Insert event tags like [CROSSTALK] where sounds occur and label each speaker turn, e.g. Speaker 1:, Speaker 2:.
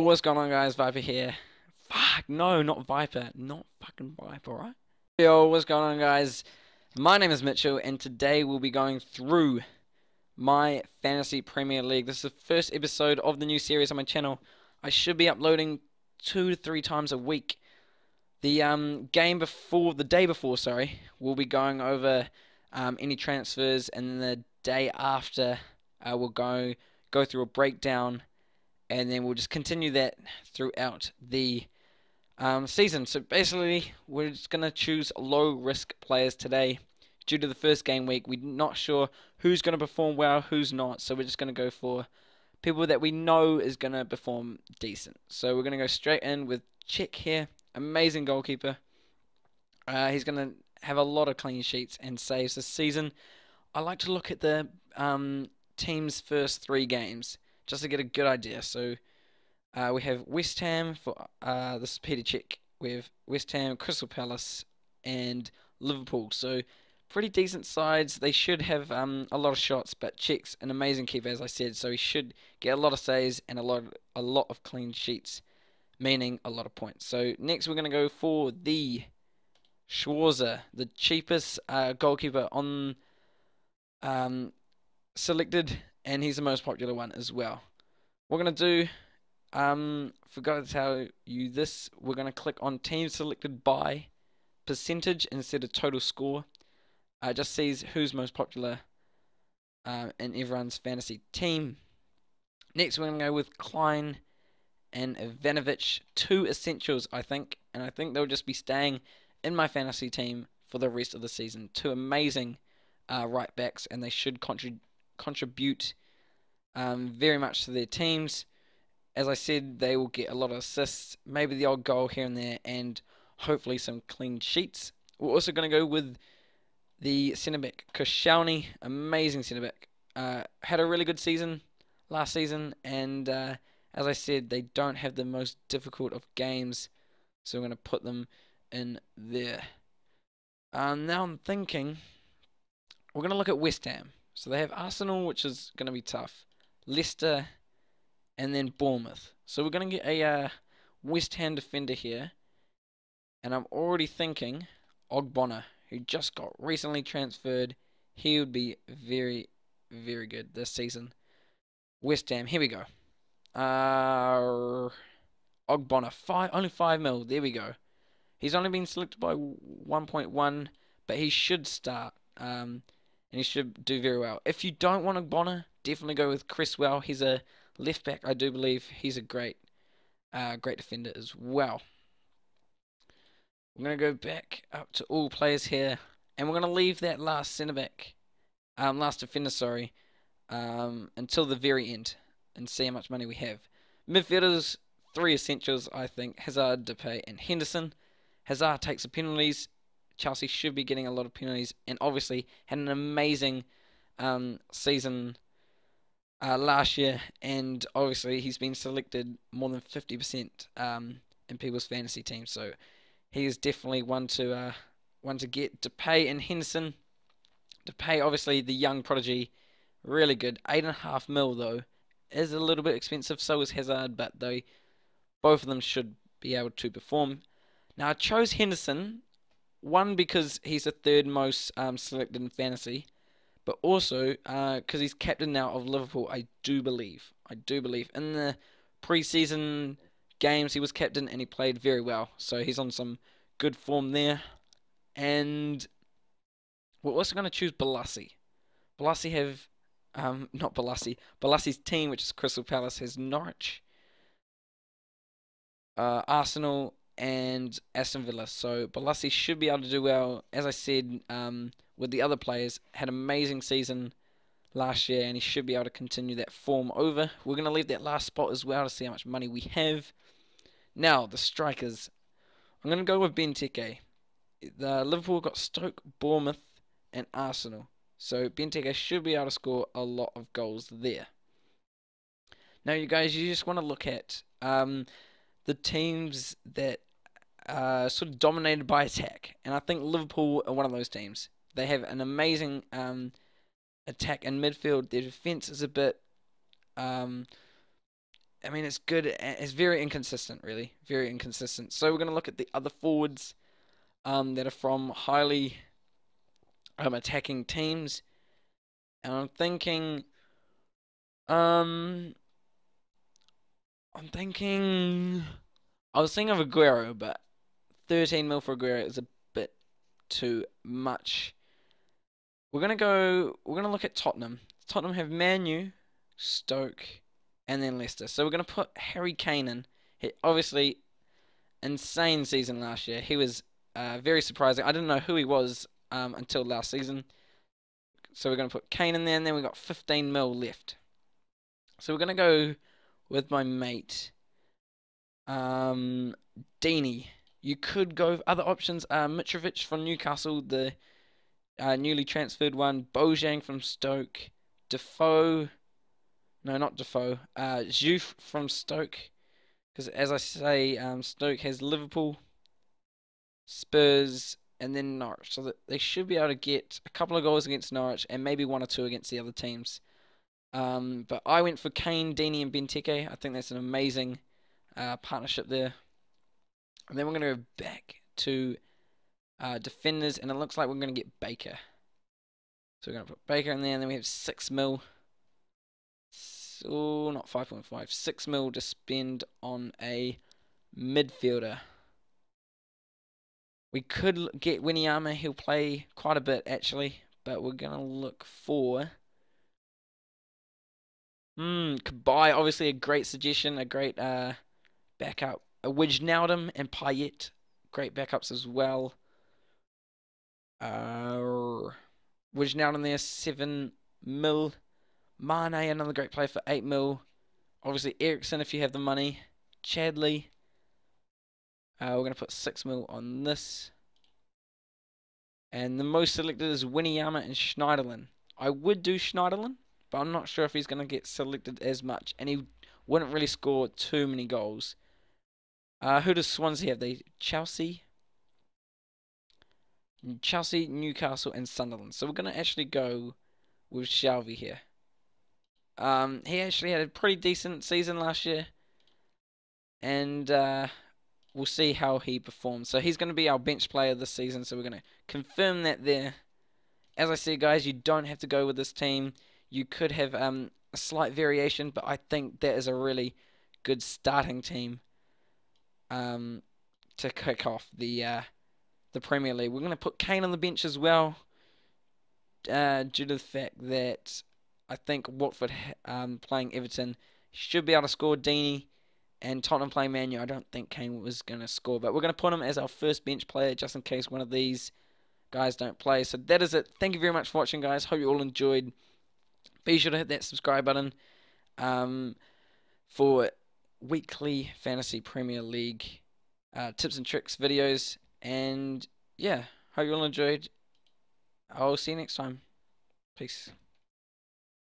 Speaker 1: what's going on guys? Viper here. Fuck, no, not Viper. Not fucking Viper, right? Yo, what's going on guys? My name is Mitchell and today we'll be going through my Fantasy Premier League. This is the first episode of the new series on my channel. I should be uploading two to three times a week. The um, game before, the day before, sorry, we'll be going over um, any transfers and the day after uh, we'll go, go through a breakdown and then we'll just continue that throughout the um, season. So basically, we're just going to choose low risk players today. Due to the first game week, we're not sure who's going to perform well, who's not. So we're just going to go for people that we know is going to perform decent. So we're going to go straight in with Cech here, amazing goalkeeper. Uh, he's going to have a lot of clean sheets and saves this season. I like to look at the um, team's first three games just to get a good idea. So uh, we have West Ham for uh, this is Peter Cech. We have West Ham, Crystal Palace, and Liverpool. So pretty decent sides. They should have um, a lot of shots, but Cech's an amazing keeper, as I said. So he should get a lot of saves and a lot a lot of clean sheets, meaning a lot of points. So next we're going to go for the Schwarzer, the cheapest uh, goalkeeper on um, selected and he's the most popular one as well. We're going to do, um, forgot to tell you this, we're going to click on team selected by percentage instead of total score. Uh, just sees who's most popular uh, in everyone's fantasy team. Next, we're going to go with Klein and Ivanovic, two essentials, I think, and I think they'll just be staying in my fantasy team for the rest of the season. Two amazing uh, right backs, and they should contribute contribute um, very much to their teams. As I said, they will get a lot of assists, maybe the odd goal here and there, and hopefully some clean sheets. We're also going to go with the centre back, Koscielny, amazing centre back. Uh, had a really good season last season, and uh, as I said, they don't have the most difficult of games, so I'm going to put them in there. Uh, now I'm thinking we're going to look at West Ham. So they have Arsenal, which is going to be tough, Leicester, and then Bournemouth. So we're going to get a uh, West Ham defender here. And I'm already thinking Ogbonna, who just got recently transferred. He would be very, very good this season. West Ham, here we go. Uh, Ogbonna, five, only 5 mil. There we go. He's only been selected by 1.1, but he should start. Um, and he should do very well. If you don't want Ogbonna, definitely go with Cresswell. He's a left back, I do believe. He's a great, uh, great defender as well. We're going to go back up to all players here, and we're going to leave that last centre back, um, last defender, sorry, um, until the very end, and see how much money we have. Midfielders, three essentials, I think: Hazard, Depay, and Henderson. Hazard takes the penalties. Chelsea should be getting a lot of penalties, and obviously had an amazing um, season uh, last year, and obviously he's been selected more than 50% um, in people's fantasy teams, so he is definitely one to uh, one to get. Depay and Henderson. Depay, obviously the young prodigy, really good. Eight and a half mil though is a little bit expensive. So is Hazard, but they both of them should be able to perform. Now I chose Henderson one because he's the third most um, selected in fantasy, but also because uh, he's captain now of Liverpool. I do believe, I do believe in the preseason games he was captain and he played very well. So he's on some good form there. And we're also going to choose Bolasie. Bolasie have um, [LAUGHS] not Bolasie. Bolasie's team, which is Crystal Palace, has Norwich, uh, Arsenal, and Aston Villa. So Bolasie should be able to do well. As I said, um, with the other players, had amazing season last year, and he should be able to continue that form over. We're going to leave that last spot as well to see how much money we have. Now, the strikers. I'm going to go with Benteke. The Liverpool got Stoke, Bournemouth, and Arsenal. So Benteke should be able to score a lot of goals there. Now, you guys, you just want to look at um, the teams that uh, sort of dominated by attack, and I think Liverpool are one of those teams. They have an amazing um, attack and midfield. Their defense is a bit um, I mean, it's good. It's very inconsistent, really, very inconsistent. So we're gonna look at the other forwards um, that are from highly um, attacking teams, and I'm thinking, um, I'm thinking, I was thinking of Aguero, but 13 mil for Aguero is a bit too much. We're gonna go. We're gonna look at Tottenham. Tottenham have Manu, Stoke, and then Leicester. So we're gonna put Harry Kane in. He, obviously, insane season last year. He was uh, very surprising. I didn't know who he was um, until last season. So we're gonna put Kane in there, and then we got 15 mil left. So we're gonna go with my mate, um, Deeney. You could go other options. Uh, Mitrovic from Newcastle, the uh, newly transferred one. Bojan from Stoke. Defoe. No, not Defoe. Uh, Juve from Stoke. Because as I say, um, Stoke has Liverpool, Spurs, and then Norwich. So that they should be able to get a couple of goals against Norwich and maybe one or two against the other teams. Um, but I went for Kane, Deeney, and Benteke. I think that's an amazing uh, partnership there. And then we're going to go back to uh, defenders, and it looks like we're going to get Baker. So we're going to put Baker in there, and then we have 6 mil. So, not 5.5, 6 mil to spend on a midfielder. We could get Wanyama, he'll play quite a bit actually, but we're going to look for Hmm, Cabaye, obviously a great suggestion, a great uh, backup. Wijnaldum and Payet, great backups as well. Uh, Wijnaldum there, 7 mil. Mane, another great player for 8 mil. Obviously Eriksen if you have the money. Chadli. Uh, we're going to put 6 mil on this. And the most selected is Wanyama and Schneiderlin. I would do Schneiderlin but I'm not sure if he's going to get selected as much, and he wouldn't really score too many goals. Uh, who does Swansea have? They Chelsea, Chelsea, Newcastle, and Sunderland. So we're going to actually go with Shelvey here. Um, he actually had a pretty decent season last year, and uh, we'll see how he performs. So he's going to be our bench player this season. So we're going to confirm that there. As I said, guys, you don't have to go with this team you could have um, a slight variation, but I think that is a really good starting team um, to kick off the uh, the Premier League. We're going to put Kane on the bench as well, uh, due to the fact that I think Watford um, playing Everton should be able to score Deeney, and Tottenham playing Manu. I don't think Kane was going to score, but we're going to put him as our first bench player just in case one of these guys don't play. So that is it. Thank you very much for watching, guys. Hope you all enjoyed. Be sure to hit that subscribe button um, for weekly Fantasy Premier League uh, tips and tricks videos. And yeah, hope you all enjoyed. I'll see you next time. Peace.